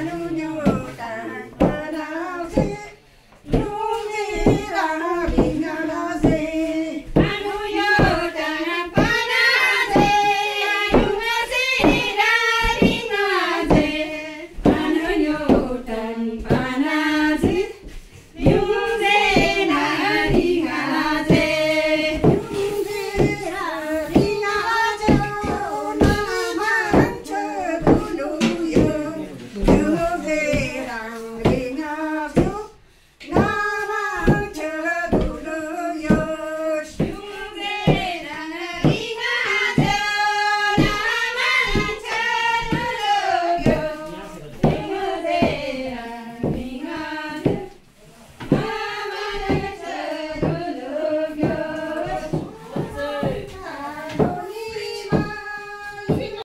I know